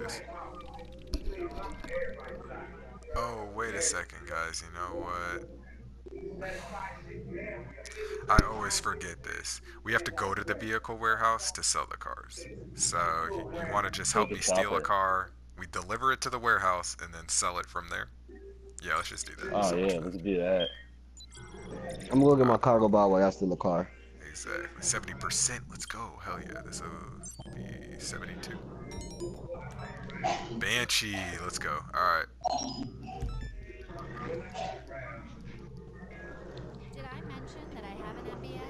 this. Oh, wait a second, guys. You know what? I always forget this. We have to go to the vehicle warehouse to sell the cars. So you, you want to just help me steal a car? We deliver it to the warehouse and then sell it from there. Yeah, let's just do that. Oh So yeah, let's do that. I'm gonna get my cargo bob while y'all steal the car. Exactly. Seventy percent. Let's go. Hell yeah. This will be seventy-two. Banshee. Let's go. All right. Did I mention that I have an MBA?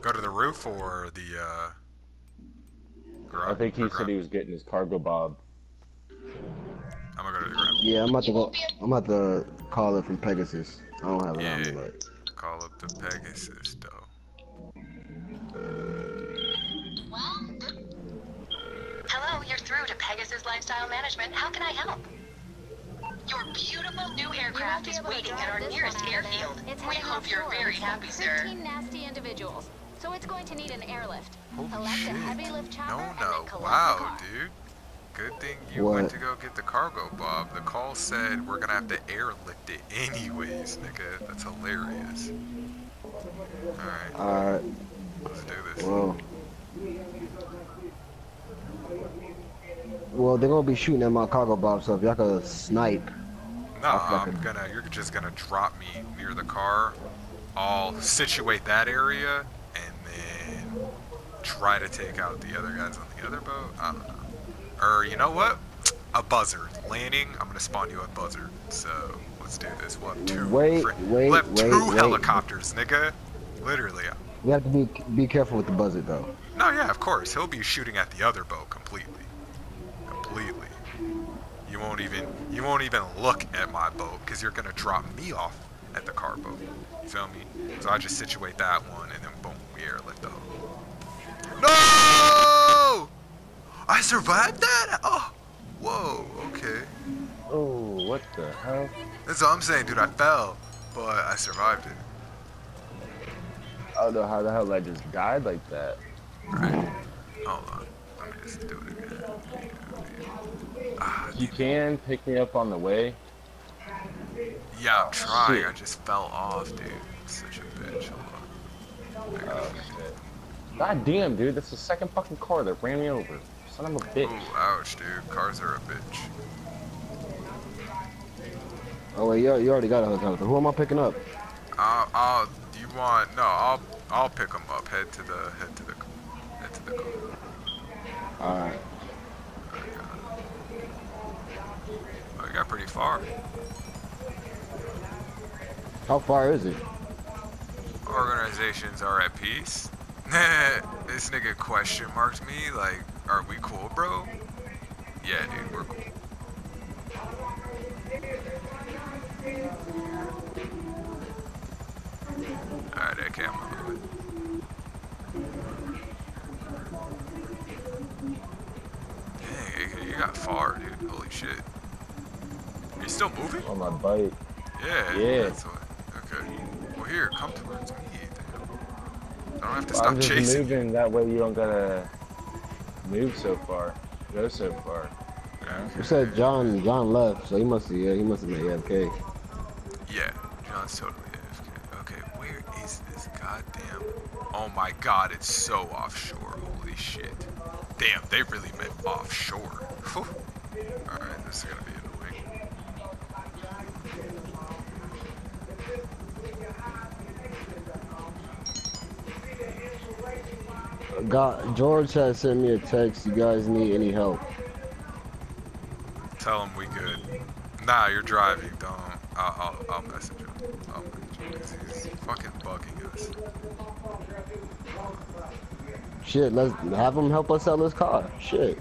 Go to the roof or the uh. Garage. I think he said ground? he was getting his cargo bob. I'm gonna go to the ground. Yeah, I'm about to go. I'm about to call it from Pegasus. I don't have it on me, Yeah. but Call up the Pegasus though. Hello, you're through to Pegasus Lifestyle Management. How can I help? Your beautiful new aircraft is waiting at our nearest airfield. We hope you're very with some happy, sir. 13 nasty individuals. So it's going to need an airlift. Oh, Holy Select shit. a heavy lift chopper No, and no. then collect the Wow, car. dude. Good thing you went to go get the cargo, Bob. The call said we're gonna have to airlift it anyways, nigga. That's hilarious. Alright, alright. let's do this. Well. Well, they're gonna be shooting at my cargo bob, so if y'all could snipe. No, I'm gonna. You're just gonna drop me near the car. I'll situate that area and then try to take out the other guys on the other boat. I don't know. Or you know what? A buzzard landing. I'm gonna spawn you a buzzard. So let's do this. We'll have two. Wait, wait, we'll have wait, two wait. helicopters, nigga. Literally. We have to be be careful with the buzzard though. No, yeah, of course. He'll be shooting at the other boat completely. Completely. You won't even you won't even look at my boat because you're gonna drop me off at the car boat. You feel me? So I just situate that one and then boom, we airlift the. No! I survived that? Oh, whoa, okay. Oh, what the hell? That's all I'm saying, dude. I fell, but I survived it. I don't know how the hell I just died like that. Right? Hold on. Let me just do it again. Ah, You can pick me up on the way. Yeah, I'm trying. Shit. I just fell off, dude. Such a bitch. Hold on. Oh. God damn, dude, that's the second fucking car that ran me over. Son of a bitch. Ooh, ouch, dude. Cars are a bitch. Oh wait, you, you already got a helicopter. Who am I picking up? I'll, I'll, you want, no, I'll, I'll pick them up. Head to the, head to the, head to the car. Alright. Oh, you got pretty far. How far is it? Organizations are at peace. this nigga question marked me like, are we cool, bro? Yeah, dude, we're cool. Alright, gonna move it. Dang, you got far, dude. Holy shit. Are you still moving? On my bike. Yeah. Yeah. That's what. Okay. Well, here, come towards me. I don't have to stop I'm just chasing. moving that way you don't gotta move so far. Go so far. Okay. You said John John left, so he must have yeah he must have been AFK. Yeah, John's totally AFK. Okay, where is this goddamn? Oh my god, it's so offshore. Holy shit. Damn, they really meant offshore. Alright, this is gonna be God, George has sent me a text. You guys need any help? Tell him we good. Nah, you're driving. Don't. I'll, I'll, I'll message him. I'll message him. he's fucking bugging us. Shit, let's have him help us sell this car. Shit.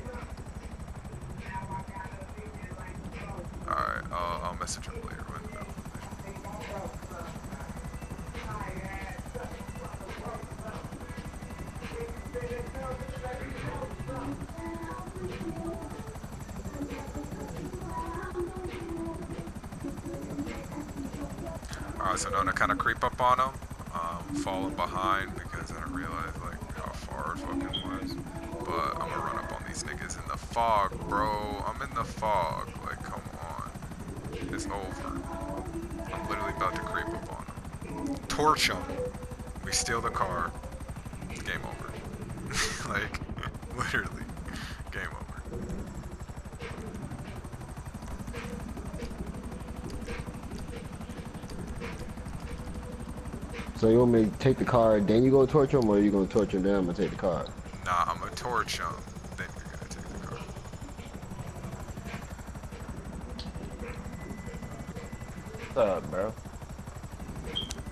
So you want me to take the car, then you go torture him, or you gonna torture them and take the car? Nah, I'm gonna torch them. Then you're gonna take the car. What's up, bro?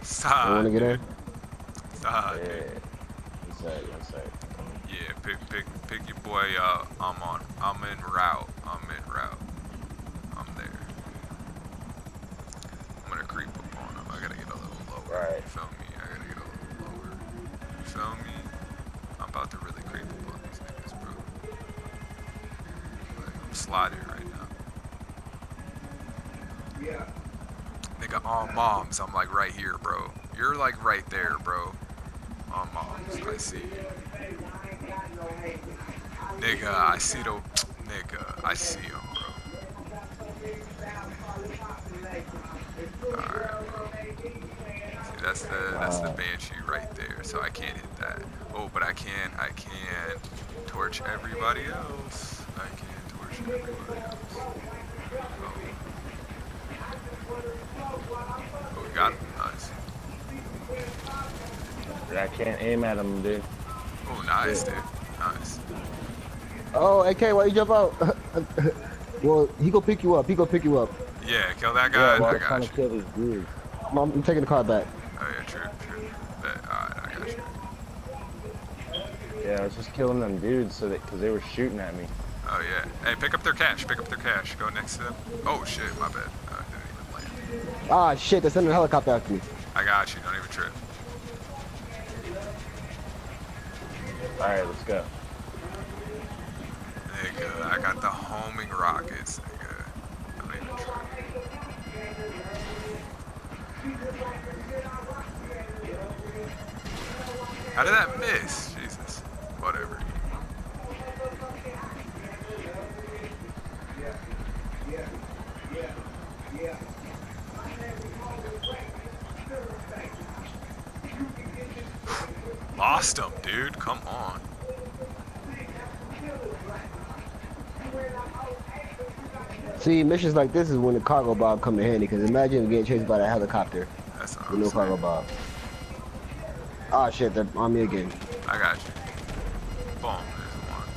Stop. You wanna get in? Stop. yeah. dude. One sec, one. Yeah, pick pick pick your boy up. I'm on. I'm en route. I'm en route. I'm there. I'm gonna creep up on him. I gotta get a little lower. Right. You feel me? I gotta get a little lower. You feel me? I'm about to really creep up on these niggas, bro. Like, I'm sliding right now. Nigga, on moms, I'm like right here, bro. You're like right there, bro. On moms, I see you. Nigga, I see the nigga, I see him, bro. Alright, bro. See, that's the that's the banshee right there, so I can't hit that. Oh, but I can I can torch everybody else. I can torch everybody else. Oh. We got him. Nice. I can't aim at him, dude. Oh, nice, dude. Nice. Oh, AK, why you jump out? well, he go pick you up. He go pick you up. Yeah, kill that guy. yeah, well, I I'm got you. kill this dude. I'm, I'm taking the car back. Oh yeah, true, true. Bet. Alright, I got you. Yeah, I was just killing them dudes so that because they were shooting at me. Oh yeah. Hey, pick up their cash. Pick up their cash. Go next to them. Oh shit, my bad. Uh, didn't even land. Ah, shit, they're sending a helicopter after me. I got you. Don't even trip. All right, let's go. Nigga, I got the homing rockets. Nigga. Don't even trip. How did that miss? Jesus. Whatever. Lost him, dude. Come on. See, missions like this is when the cargo bob come in handy. Cause imagine getting chased by that helicopter That's what with no cargo bob. Ah, shit, they're on me again. I got you. Boom. There's one.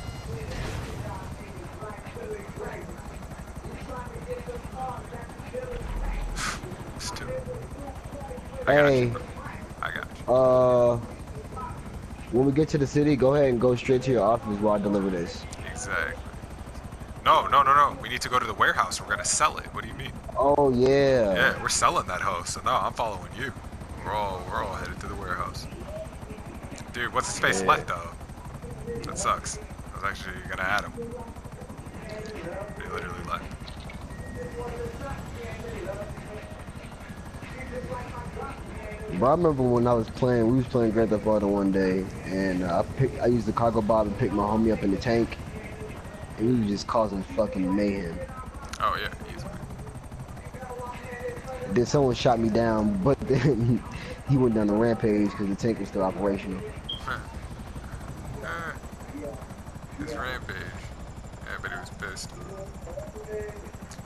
I got Hey. you. I got you. Uh, when we get to the city, go ahead and go straight to your office while I deliver this. Exactly. No, no, no, need to go to the warehouse. We're gonna sell it. What do you mean? Oh yeah. Yeah, we're selling that house. So no, I'm following you. We're all we're all headed to the warehouse. Dude, what's the space Yeah. left though? That sucks. I was actually gonna add him. He literally left. But I remember when I was playing, we was playing Grand Theft Auto one day, and uh, I pick, I used the cargo bob and picked my homie up in the tank, we was just causing fucking mayhem. Oh yeah, easily. Then someone shot me down, but then he went down the rampage because the tank was still operational. Eh, It's rampage. Yeah, but he was pissed.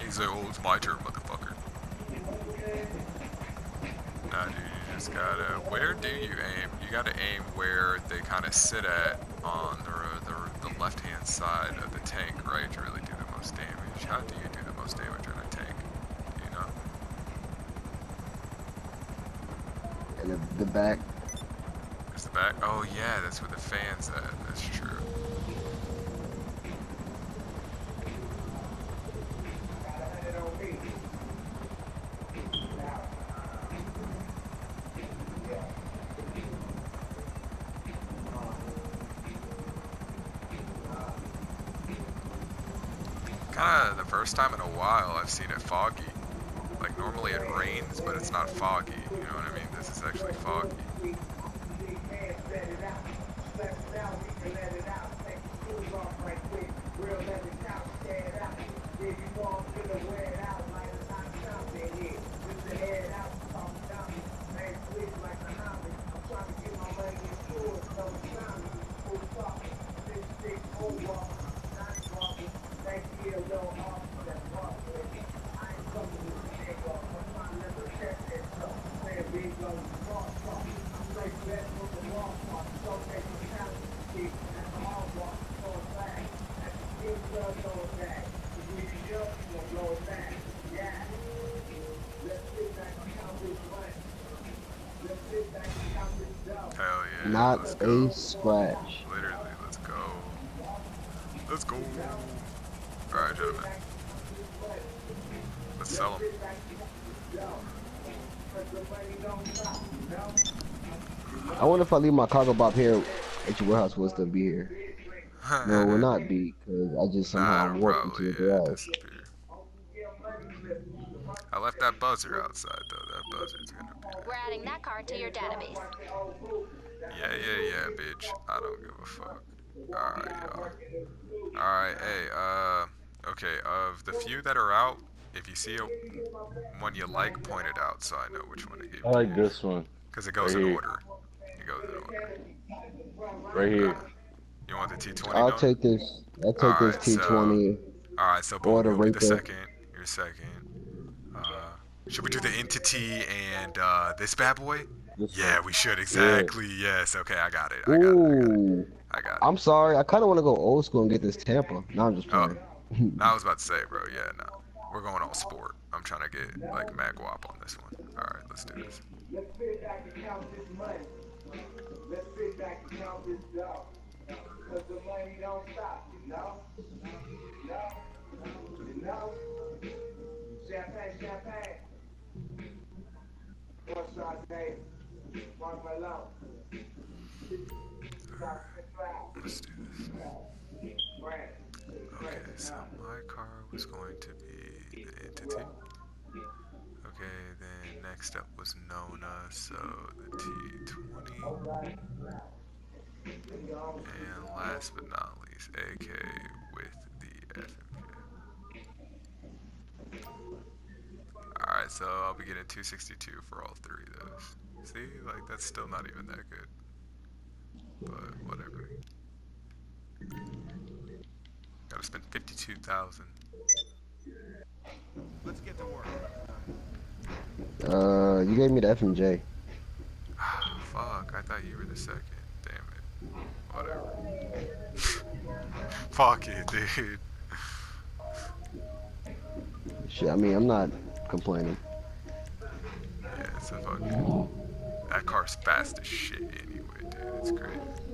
He's like, oh, it's my turn, motherfucker. Nah, dude, you just gotta. Where do you aim? You gotta aim where they kind of sit at on the, the, the left hand side of the tank, right, to really do the most damage. How do you do the most damage on a tank? Do you know? And the, the back, Is the back? Oh, yeah, that's where the fan's at. That's true. Kinda the first time in a while I've seen it foggy. Like normally it rains, but it's not foggy. You know what I mean? This is actually foggy. Yeah, Not a scratch. Literally, let's go. Let's go. Alright, gentlemen. Let's sell them. I wonder if I leave my cargo bob here at your warehouse, will it still be here? No, it will not be, because I just Nah, somehow it'll warped probably into the yeah, garage. I left that buzzard outside though. That buzzard's gonna be. We're adding that card to your database. Yeah, yeah, yeah, bitch. I don't give a fuck. Alright, y'all. Alright, hey, uh, okay, of the few that are out, if you see a, one you like, point it out so I know which one to give I like this one. Because it goes right in here. order. It goes in order. Right here. You want the T20 I'll going? take this. I'll take Alright, this so- T20. Alright, so boom, Order you'll the second. You're second. Uh, should we do the entity and uh, this bad boy? This Yeah, we should. Exactly. Yes. Okay, I got it. I got it. I got it. Ooh. I got it. I'm sorry. I kind of want to go old school and get this Tampa. No, I'm just Oh. I was about to say, bro. Yeah, no. We're going all sport. I'm trying to get like mad guap on this one. All right, let's do this. Let's sit back and count this money. Let's sit back and count this dough. Cause the money don't stop, you know? You know? Champagne, champagne. Shot, Dave. One Malone. Let's do this. Okay, so my car was going to be the entity. Okay, then next up was Nona, so the T20. And last but not least, AK with the FMJ. Alright, so I'll be getting 262 for all three of those. See, like that's still not even that good. But whatever. Gotta spend 52,000. Let's get to work. Uh, you gave me the FMJ. and Fuck, I thought you were the second. Whatever. Fuck it, dude. Shit, I mean, I'm not complaining. Yeah, it's a fucking. That car's fast as shit anyway, dude. It's crazy.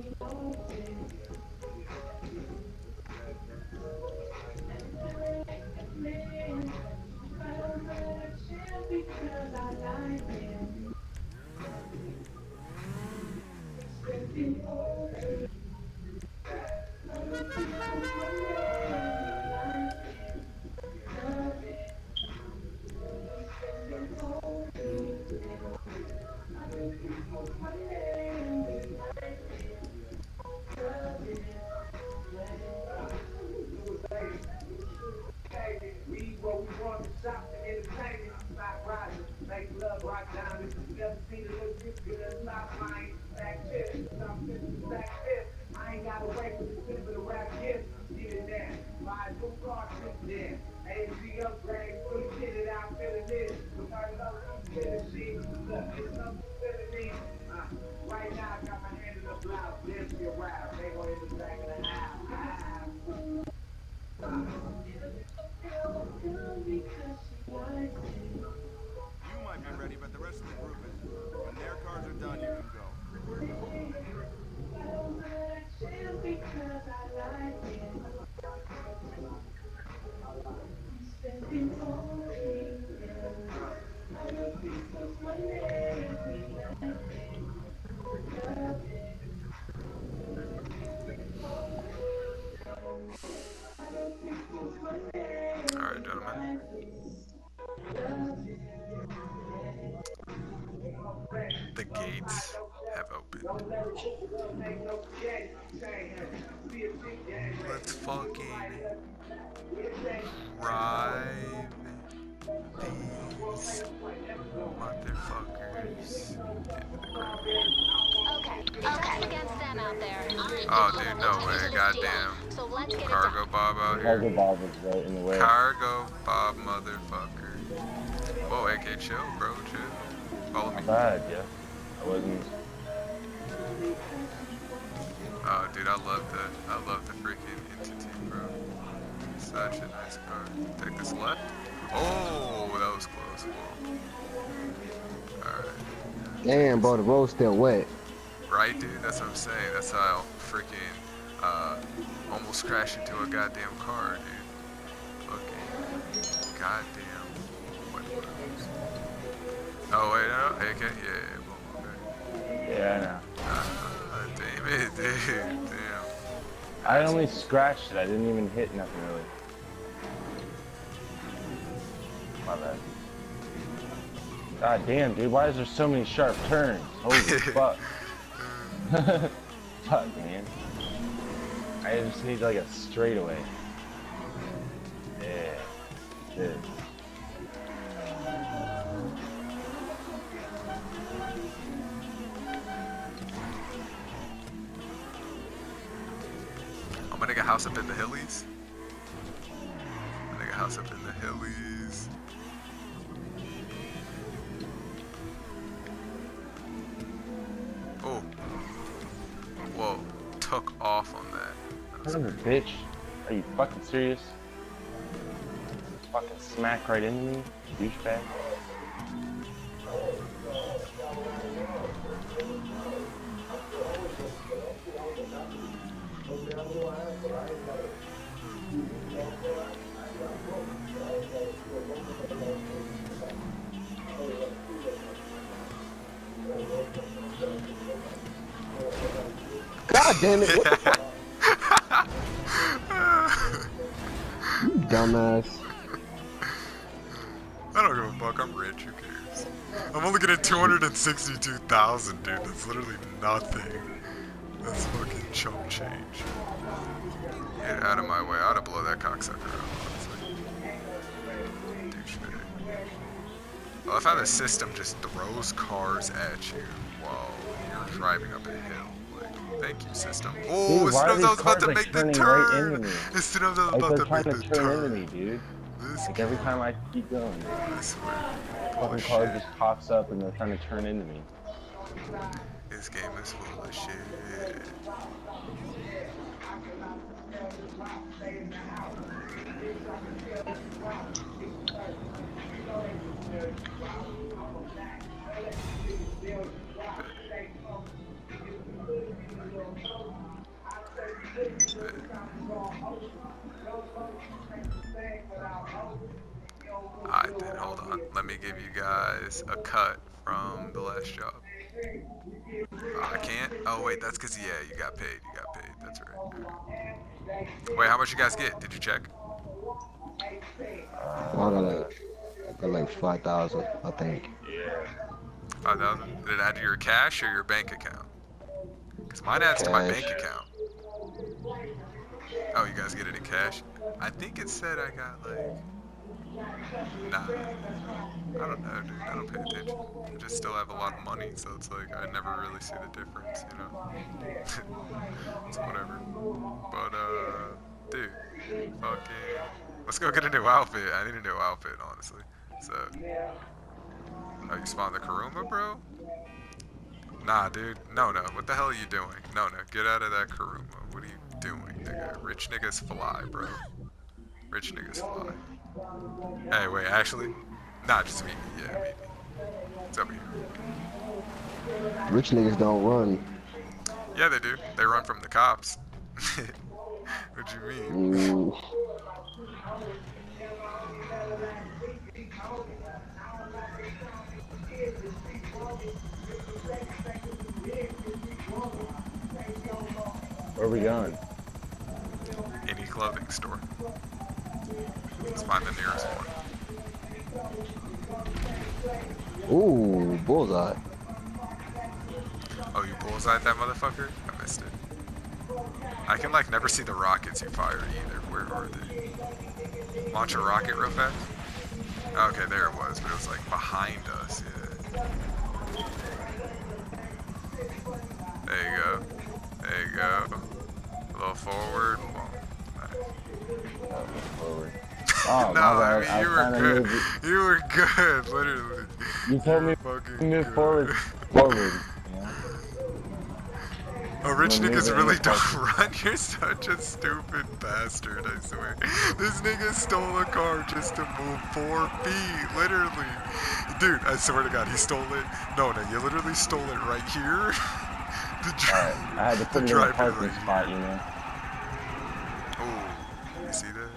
Oh, dude, no way. Goddamn. So let's get Cargo Bob out Cargo here. Bob is right in the way. Cargo Bob motherfucker. Whoa, AK, chill, bro, chill. Follow me. Not bad, yeah. I wasn't. Oh, dude, I love the, I love the freaking entity, bro. Such a nice car. Take this left. Oh, that was close. Whoa. Alright. Damn, bro, the road's still wet. Right, dude? That's what I'm saying. That's how I freaking uh, almost crashed into a goddamn car, dude. Fucking goddamn. What moves? Oh wait, no. Okay, yeah, yeah, boom, okay. Yeah, I know. Ah, damn it, dude. Damn. I only scratched it. I didn't even hit nothing really. My bad. God damn, dude. Why is there so many sharp turns? Holy fuck. fuck, man. I just need like a straightaway. Yeah. Shit. I'm gonna get a house up in the hillies. I'm gonna get a house up in the hillies. Son of a bitch. Are you fucking serious? Fucking smack right into me, douchebag. God damn it! dumbass. I don't give a fuck. I'm rich. Who cares? I'm only getting 262,000, dude. That's literally nothing. That's fucking chump change. Get out of my way. I ought to blow that cocksucker up, honestly. Douchebag. I love how the system just throws cars at you while you're driving up a hill. Thank you, system. Oh, Dude, as why soon are as I was about to like, make the right turn. into me? As soon as I was about to make the turn into me, dude. This Like every time I keep going, I swear. fucking car just pops up and they're trying to turn into me. This game is full of shit. A cut from the last job. Uh, I can't? Oh wait, that's cause yeah, you got paid. You got paid. That's right. Wait, how much you guys get? Did you check? I got like, I got like 5,000, I think. Yeah. Five thousand. Did it add to your cash or your bank account? Cause mine adds to my bank account. Oh, you guys get it in cash? I think it said I got like. Nah. I don't know, dude. I don't pay attention. I just still have a lot of money, so it's like I never really see the difference, you know? it's whatever. But, uh, dude, fucking. Let's go get a new outfit. I need a new outfit, honestly. So. Oh, you spawned the Karuma, bro? Nah, dude. No, no. What the hell are you doing? No, no. Get out of that Karuma. What are you doing, nigga? Rich niggas fly, bro. Rich niggas fly. Hey, wait, actually? Nah, just me. Yeah, meet me. It's over here. Rich niggas don't run. Yeah, they do. They run from the cops. what do you mean? Mm, Where are we going? Any clothing store. Let's find the nearest one. ooh, bullseye. Oh, you bullseyed that motherfucker? I missed it. I can like never see the rockets you fired either. Where are they? Launch a rocket real fast? Okay, there it was, but it was like behind us. Yeah. There you go. There you go. A little forward. Boom. Nice. Forward. Oh, no, I mean you was were good. You were good, literally. You told me fucking move good. forward. Forward. Oh, rich niggas really don't run. You're such a stupid bastard, I swear. This nigga stole a car just to move four feet, literally. Dude, I swear to God, he stole it. No, no, you literally stole it right here. The Alright, I had to the put it in a driver parking lane. spot, you know. Oh, you see that?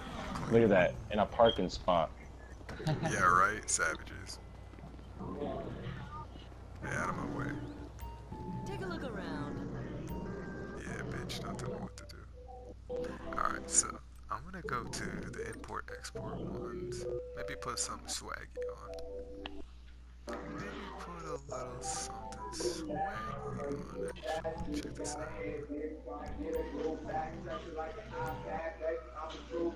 Look at that, in a parking spot. Yeah, right. Savages. Yeah, out of my way. Take a look around. Yeah, bitch, don't tell me what to do. Alright, so I'm gonna go to the import export ones. Maybe put some swaggy on. Maybe put a little something swaggy on it. Check this out. Bro,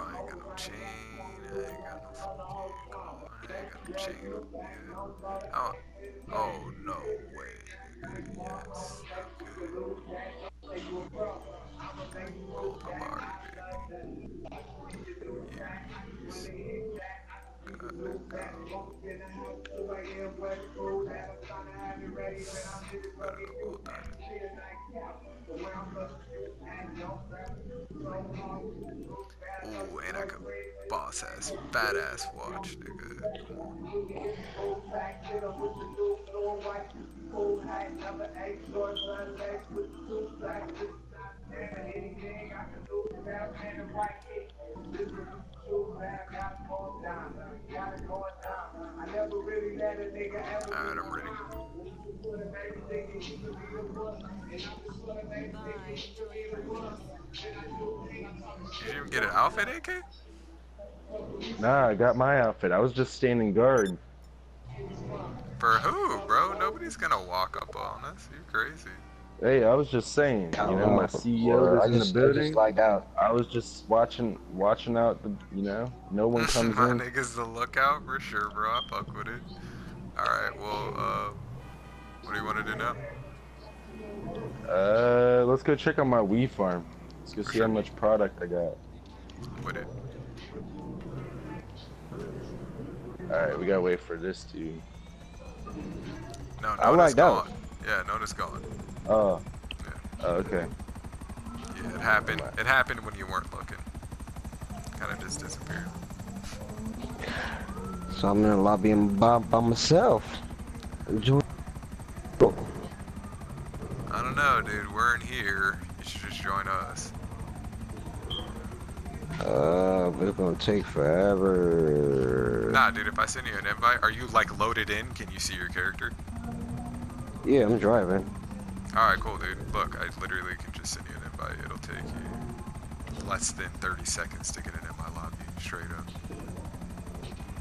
I ain't got no chain. I ain't got no fucking. I ain't got no chain. Oh, oh no way. Yes. I'm. Yes. Ooh, and I could boss ass, fat ass watch, nigga. Alright, I'm ready. Did you even get an outfit, AK? Nah, I got my outfit. I was just standing guard. For who, bro? Nobody's gonna walk up on us. You crazy? Hey, I was just saying, you know, my CEO is in the just, I building. just lagged out. I was just watching, watching out the, you know, no one comes My in. nigga's the lookout for sure, bro. I fuck with it. Alright, well, uh, what do you want to do now? Uh, let's go check on my weed farm. Let's go see how much product I got. With it. Alright, we gotta wait for this to. No, no, I notice lagged out. gone. Yeah, notice gone. Oh. Yeah. oh, okay. Yeah, it happened. It happened when you weren't looking. Kind of just disappeared. So I'm in the lobby and by, by myself. Enjoy. I don't know, dude. We're in here. You should just join us. Uh, but it's gonna take forever. Nah, dude. If I send you an invite, are you like loaded in? Can you see your character? Yeah, I'm driving. All right, cool, dude. Look, I literally can just send you an invite. It'll take you less than 30 seconds to get it in my lobby, straight up.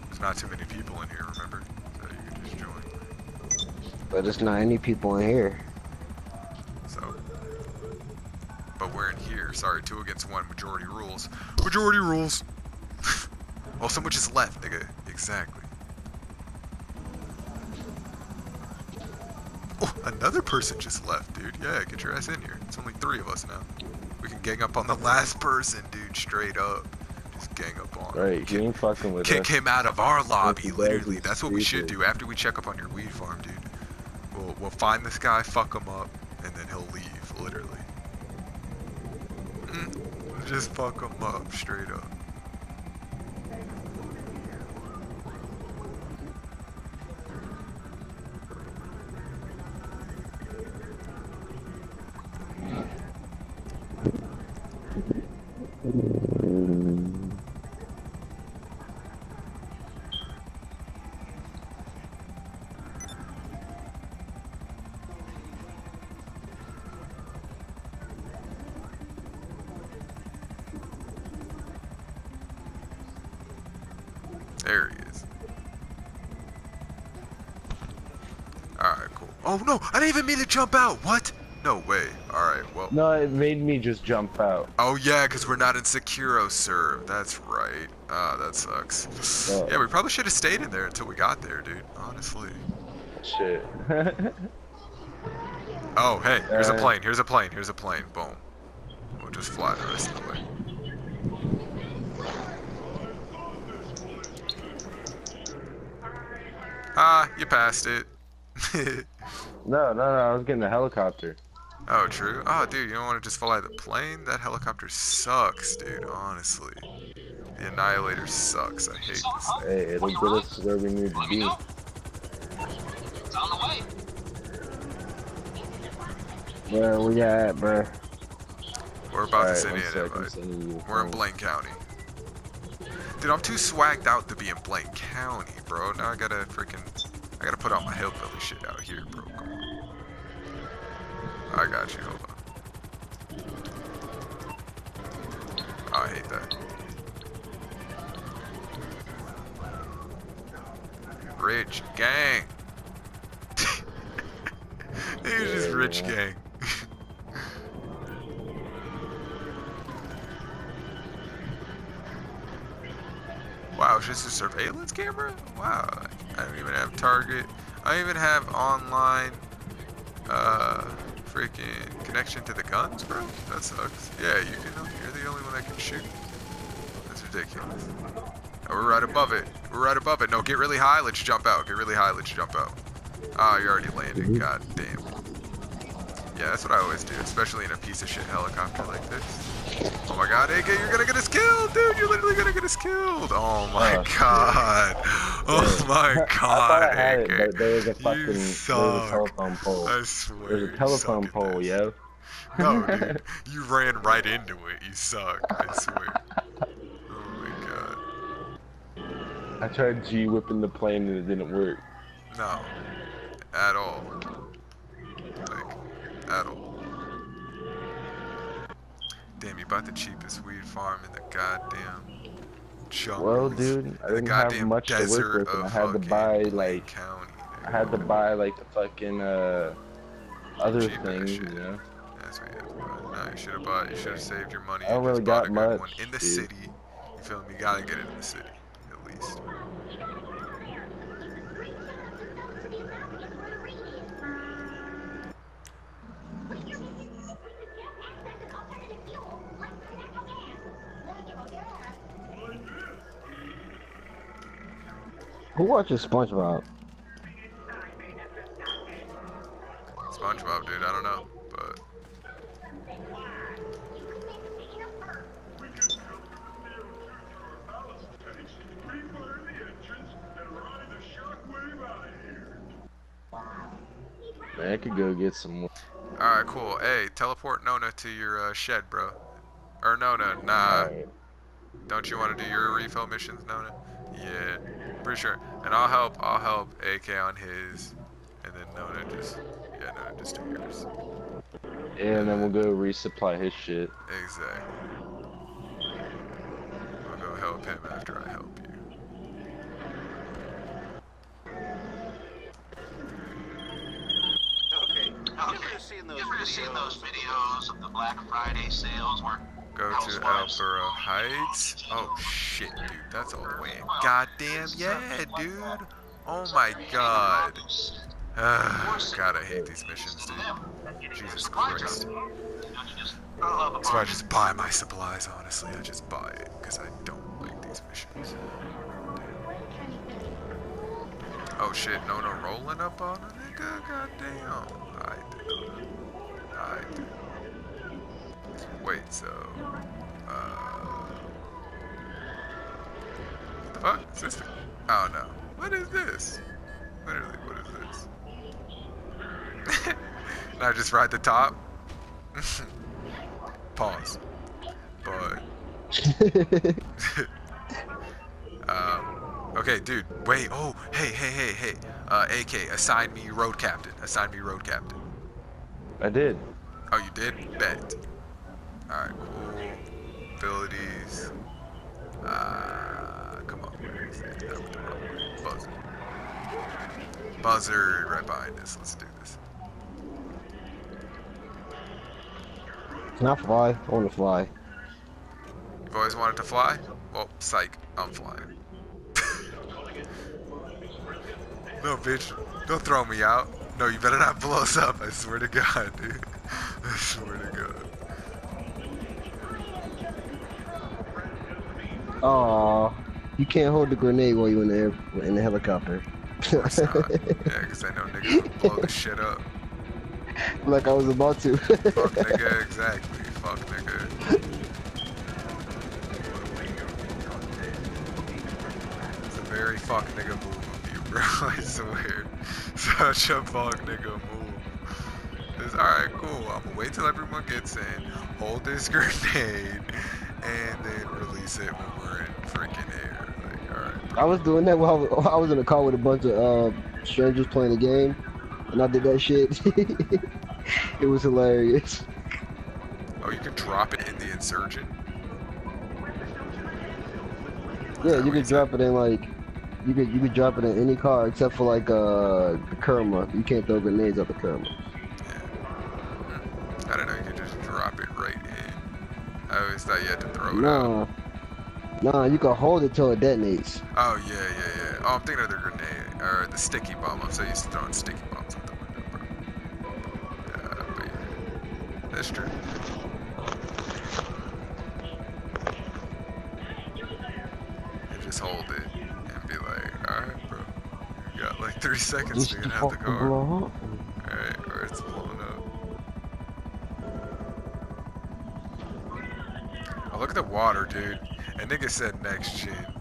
There's not too many people in here, remember? So you can just join. But it's not any people in here. So, but we're in here. Sorry, two against one. Majority rules. Majority rules. well, someone just left, nigga. Exactly. Oh, another person just left, dude. Yeah, get your ass in here. It's only three of us now. We can gang up on the last person, dude. Straight up. Just gang up on. him. Right, he Kick- ain't fucking with Kick us. him out of our lobby, literally. That's what we should do after we check up on your weed farm, dude. We'll, we'll find this guy, fuck him up, and then he'll leave, literally. Mm, Just fuck him up, straight up. There he is. Alright, cool. Oh no, I didn't even mean to jump out! What? No way. Alright, well. No, it made me just jump out. Oh yeah, because we're not in SecuroServ. That's right. Ah, that sucks. Oh. Yeah, we probably should have stayed in there until we got there, dude. Honestly. Shit. Oh, hey, here's a plane. Here's a plane. Here's a plane. Boom. We'll just fly the rest of the way. Ah, you passed it. no, no, no, I was getting a helicopter. Oh, true. Oh, dude, you don't want to just fly the plane? That helicopter sucks, dude. Honestly, the Annihilator sucks. I hate this. Thing. Hey, it'll get us where we need to be. It's on the way. Where we at, bruh? We're about to Alright, send one you an sec, invite. sending you a We're in. Blaine County. Dude, I'm too swagged out to be in Blaine County, bro. Now I gotta freaking, I gotta put on my hillbilly shit out here, bro. Come on. I got you. Hold on. I hate that. Rich gang. He's just rich gang. Just a surveillance camera? Wow, I don't even have target. I don't even have online, uh, freaking connection to the guns, bro. That sucks. Yeah, you can. You're the only one that can shoot. That's ridiculous. Oh, we're right above it. We're right above it. No, get really high. Let's jump out. Get really high. Let's jump out. Ah, you're already landing. God damn. Yeah, that's what I always do, especially in a piece of shit helicopter like this. Oh my god, AK, you're gonna get us killed, dude! You're literally gonna get us killed! Oh my Oh, god! Oh my I thought god, I had it, AK! but there was a fucking there was a telephone pole. I swear. There's a telephone pole, this. yo. No, dude. You ran right into it. You suck. I swear. Oh my god. I tried G whipping the plane and it didn't work. No. At all. Like, at all. Damn, you bought the cheapest weed farm in the goddamn jungle. Well, dude, I didn't have much to work with, and I had to buy like County. I had to buy like the fucking uh other things, you know. That's what you have to buy. No, you should have bought. You should have saved your money. I don't really bought got much, one in the dude. city. You feel me? You gotta get it in the city, at least. Who watches SpongeBob? SpongeBob, dude. I don't know, but Man, I could go get some more. all right, cool. Hey, teleport Nona to your uh, shed, bro. Or Nona, nah. Alright. Don't you want to do your refill missions, Nona? Yeah, pretty sure. And I'll help. I'll help AK on his, and then Nona just yeah, Nona just do yours. And then we'll go resupply his shit. Exactly. I'll go help him after I help you. Okay. You ever seen those, videos, seen those videos of the Black Friday sales where Go to El Burro Heights. Oh shit, dude, that's all the way in. Goddamn, yeah, dude. Oh my god. Ugh, God, I hate these missions, dude. Jesus Christ. That's why I just buy my supplies, honestly. I just buy it, because I don't like these missions. Oh shit, no no rolling up on a nigga? Goddamn. Wait, so. Uh. What the fuck? Is this the. Oh no. What is this? Literally, what is this? Now just ride the top? Pause. But. um, okay, dude. Wait. Oh, hey, hey, hey, hey. Uh, AK, assign me road captain. Assign me road captain. I did. Oh, you did? Bet. Alright, cool. Abilities. Uh, come on. Where is it? That the wrong way. Buzzard. Buzzard right behind us. Let's do this. Can I fly? I want to fly. You've always wanted to fly? Well, psych. I'm flying. no, bitch. Don't throw me out. No, you better not blow us up. I swear to God, dude. I swear to God. Aw, you can't hold the grenade while you're in the air, in the helicopter. Of course not. Yeah, because I know niggas will blow the shit up. like I was about to. Fuck nigga, exactly. Fuck nigga. It's a very fuck nigga move of you, bro. I swear. Such a fuck nigga move. It's alright, cool. I'm gonna wait till everyone gets in, hold this grenade, and then release it when we're in freaking air. Like. I was doing that while I was, in a car with a bunch of uh, strangers playing a game, and I did that shit. it was hilarious. Oh, you can drop it in the insurgent? Yeah, you could drop it in like, you could you could drop it in any car except for like uh the Kuruma. You can't throw grenades at the Kuruma. In. I always thought you had to throw it out. No, no, you can hold it till it detonates. Oh, yeah, yeah, yeah. Oh, I'm thinking of the grenade, or the sticky bomb. I'm so used to throwing sticky bombs at the window, bro. But yeah. That's true. And just hold it and be like, alright, bro. You got like three seconds to get out the car. Water, dude. And nigga said next gen.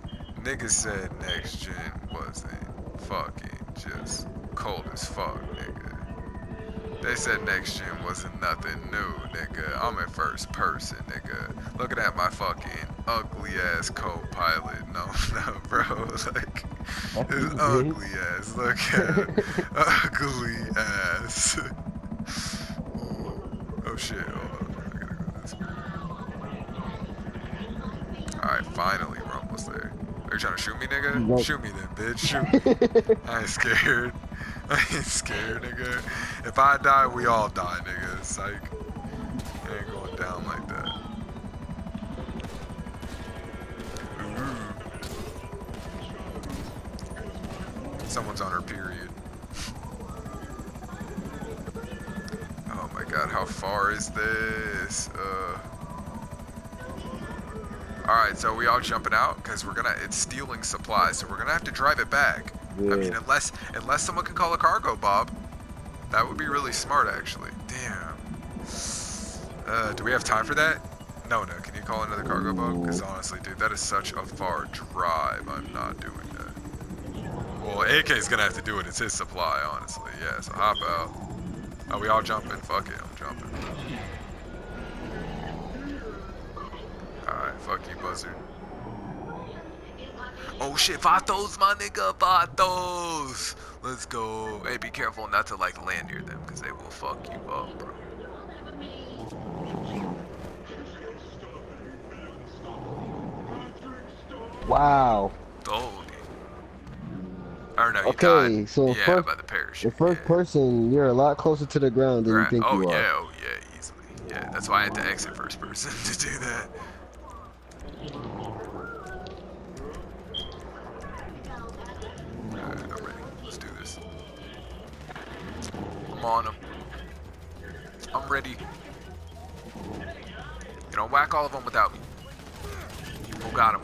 Nigga said next gen wasn't fucking just cold as fuck, nigga. They said next gen wasn't nothing new, nigga. I'm in first person, nigga. Looking at my fucking ugly ass co-pilot. No, no, bro. Like, it's ugly ass. Look at ugly ass. oh shit, hold on. I gotta go this way. Alright, finally, we're almost there. Are you trying to shoot me, nigga? Nope. Shoot me then, bitch. Shoot me. I ain't scared. I ain't scared, nigga. If I die, we all die, nigga. Psych. It ain't going down like that. Ooh. Someone's on her period. Oh my god, how far is this? Uh. Alright, so we all jumping out? Because we're gonna, it's stealing supplies, so we're gonna have to drive it back. I mean, unless, unless someone can call a cargo bob. That would be really smart, actually. Damn. Uh, do we have time for that? No, no. Can you call another cargo bob? Because honestly, dude, that is such a far drive. I'm not doing that. Well, AK's gonna have to do it. It's his supply, honestly. Yeah, so hop out. Are we all jumping? Fuck it, I'm jumping. Alright, fuck you, Buzzard. Oh shit, Vatos, my nigga, Vatos! Let's go. Hey, be careful not to like land near them, because they will fuck you up, bro. Wow. Oh, Or no, you Okay, died. so yeah, first, by the parachute. the first person, you're a lot closer to the ground than you Right. think oh you yeah, are. oh yeah, easily. Yeah, that's why I had to exit first person to do that. Alright, I'm ready. Let's do this. I'm on him. I'm ready. You know, whack all of them without me. Oh, got him.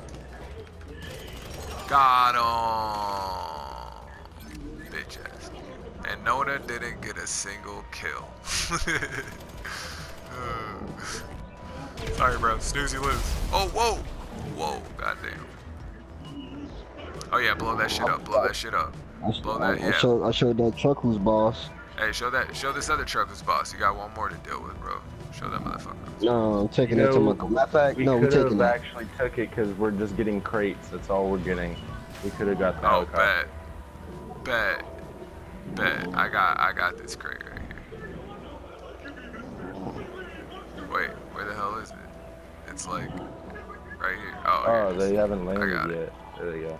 Got him. Bitch ass. And Nona didn't get a single kill. Sorry, bro. Snoozy lives. Oh, whoa. Whoa. Goddamn. Oh, yeah. Blow that shit up. Blow that shit up. Blow I, that, I yeah. showed I showed that truck who's boss. Hey, show that. Show this other truck who's boss. You got one more to deal with, bro. Show that motherfucker. No, I'm taking You that to my. Matter of fact, We no, we're could taking have that. actually took it because we're just getting crates. That's all we're getting. We could have got the Oh, helicopter. bet. Bet. Bet. I got. I got this crate right here. Wait. Where the hell is it? It's like right here. Oh. Oh, it is. they haven't got landed it. yet. There they go.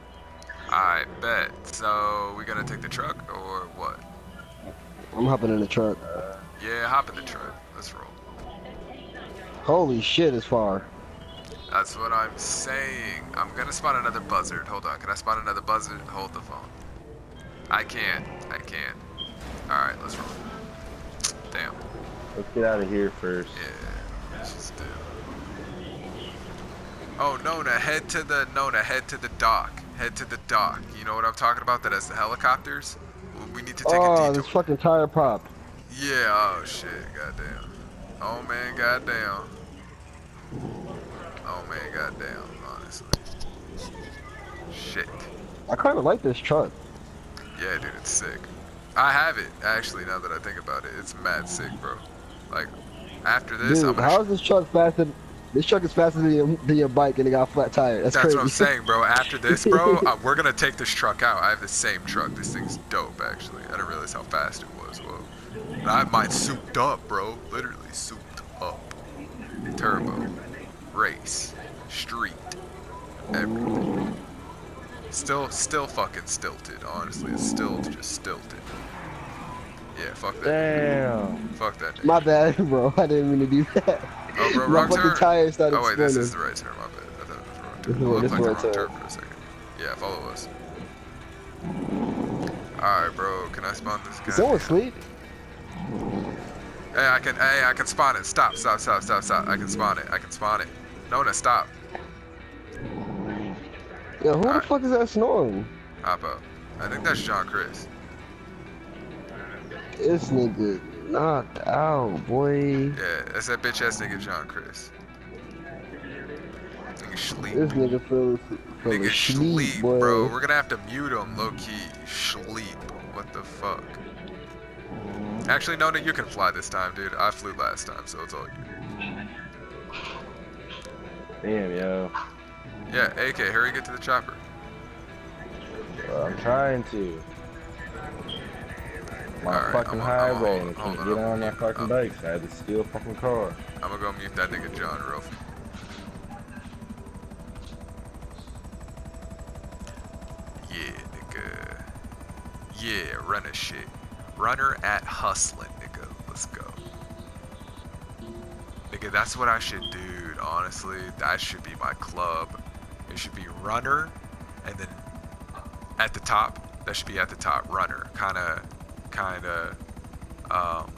I bet. So we gonna take the truck or what? I'm hopping in the truck. Yeah, hop in the truck. Let's roll. Holy shit, it's far. That's what I'm saying. I'm gonna spot another buzzard. Hold on. Can I spot another buzzard? Hold the phone. I can't. I can't. All right, let's roll. Damn. Let's get out of here first. Yeah. Let's just do. Oh, Nona, head to the Nona, head to the dock. Head to the dock. You know what I'm talking about? That has the helicopters. We need to take a Oh, this fucking tire pop. Yeah, oh shit, goddamn. Oh man, goddamn. Oh man, goddamn, honestly. Shit. I kind of like this truck. Yeah, dude, it's sick. I have it, actually, now that I think about it. It's mad sick, bro. Like, after this, I'm gonna how is this truck faster? This truck is faster than your, than your bike and it got a flat tire. That's, That's crazy. what I'm saying, bro. After this, bro, uh, we're gonna take this truck out. I have the same truck. This thing's dope, actually. I didn't realize how fast it was. Whoa. And I have mine souped up, bro. Literally souped up. Turbo, race, street, everything. Still, still fucking stilted. Honestly, it's still just stilted. Yeah, fuck that. Damn. Fuck that. My bad, bro. I didn't mean to do that. Oh, bro, wrong turn. tire started Oh wait, this is the right turn. My bad. I thought it was the wrong This turn. is It looked like the it turn for a second. Yeah, follow us. Alright, bro. Can I spawn this guy? Is someone asleep? Hey, I can. Hey, I can spawn it. Stop, stop, stop, stop, stop. I can spawn it. I can spawn it. No, no, stop. Yo, who the Alright. fuck is that snoring? Hop up. I think that's John Chris. This nigga knocked out, boy. Yeah, that's that bitch ass nigga John Chris. Nigga sleep. This nigga feel feel Nigga asleep, sleep, boy. bro. We're gonna have to mute him low key. Sleep. What the fuck? Actually, no, no, you can fly this time, dude. I flew last time, so it's all you. Damn, yo. Yeah, AK, hurry, get to the chopper. Well, I'm trying to. My Alright, fucking I'm- high I'm- and can't get on. that fucking Um, bike, so I had to steal a fucking car. I'm gonna go mute that nigga John real f- Yeah, nigga. Yeah, runner shit. Runner at hustling, nigga. Let's go. Nigga, that's what I should do. Honestly, that should be my club. It should be runner, and then at the top, that should be at the top, runner. Kinda, kinda, um,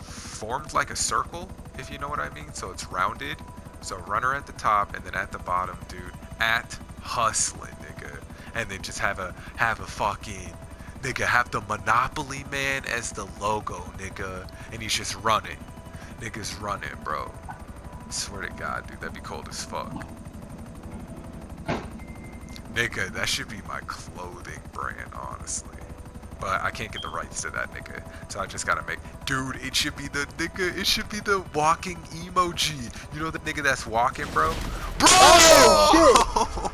formed like a circle, if you know what I mean. So it's rounded. So runner at the top, and then at the bottom, dude, at hustling, nigga. And then just have a have a fucking nigga have the Monopoly man as the logo, nigga, and he's just running. Niggas running, bro. Swear to God, dude, that'd be cold as fuck. Nigga, that should be my clothing brand, honestly. But I can't get the rights to that nigga. So I just gotta make Dude, it should be the nigga, it should be the walking emoji. You know the nigga that's walking, bro? Bro! Oh,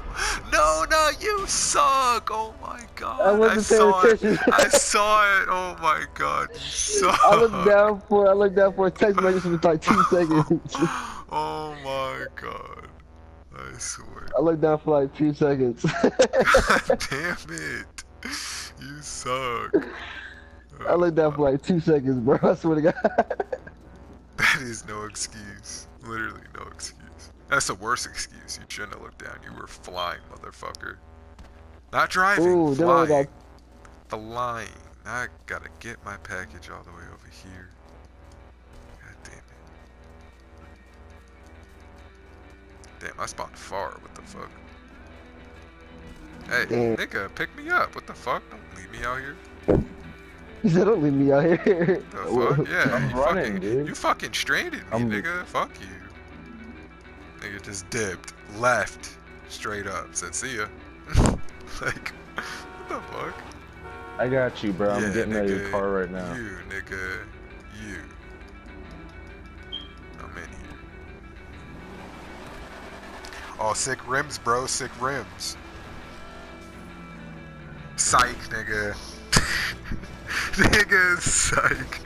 no, no, you suck! Oh my god. I wasn't paying saw attention. It. I saw it. Oh my god, you suck. I looked down for I looked down for a text message for like two seconds. Oh my god. I swear. I looked down for like two seconds. God damn it. You suck. I looked down for like two seconds, bro. I swear to God. That is no excuse. Literally no excuse. That's the worst excuse. You shouldn't have looked down. You were flying, motherfucker. Not driving. Ooh, flying. got Flying. I gotta get my package all the way over here. God damn it. Damn, I spawned far. What the fuck? Hey, Damn. nigga, pick me up. What the fuck? Don't leave me out here. he said, "Don't leave me out here." The fuck? Yeah, I'm you running, fucking, dude. You fucking stranded me, I'm- nigga. Fuck you. Nigga just dipped, left, straight up, said see ya. like, what the fuck? I got you, bro. I'm Yeah, getting out of your car right now. You, nigga, you. I'm in here. Oh, sick rims, bro. Sick rims. Psych, nigga. nigga, psych.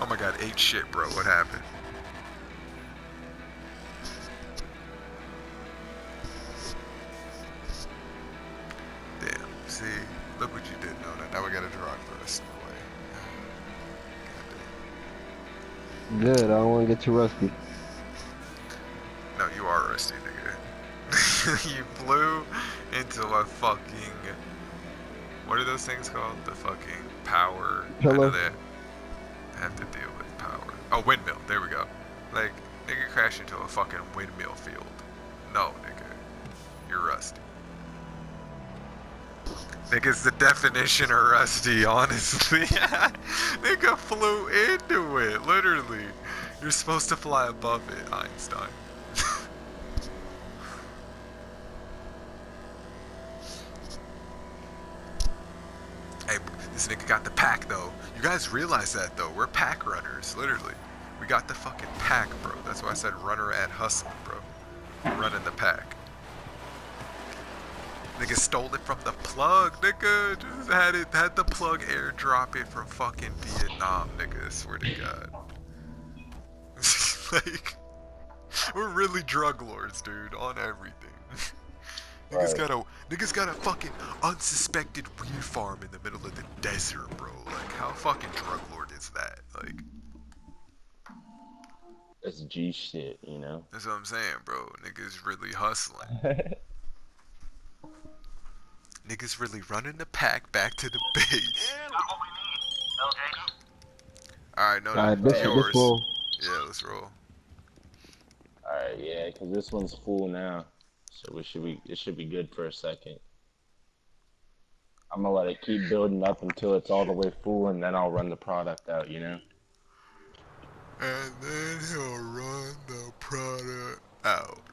Oh my god, ate shit, bro. What happened? Damn. See, look what you did, Nona. Now we gotta rest of the way. Good. I don't want to get too rusty. No, you are rusty, nigga. you flew into a fucking. What are those things called? The fucking power. I Pillar. they have to deal with power. Oh, windmill. There we go. Like, nigga crashed into a fucking windmill field. No, nigga. You're rusty. Nigga's the definition of rusty, honestly. Nigga flew into it, literally. You're supposed to fly above it, Einstein. hey, this nigga got the pack though. You guys realize that though? We're pack runners, literally. We got the fucking pack, bro. That's why I said runner at hustling, bro. Running the pack. Nigga stole it from the plug, nigga. Just had it, had the plug airdrop it from fucking Vietnam, nigga. Swear to God. like, we're really drug lords, dude, on everything. niggas Right. got a niggas got a fucking unsuspected weed farm in the middle of the desert, bro. Like, how fucking drug lord is that? Like, That's G shit, you know. that's what I'm saying, bro. Niggas really hustling. Niggas really running the pack back to the base. Alright, no, Alright, that's this yours. this. Yeah, let's roll. Alright, yeah, because this one's full now. So we should be it should be good for a second. I'm gonna let it keep building up until it's all the way full and then I'll run the product out, you know? And then he'll run the product out.